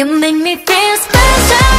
You make me feel special.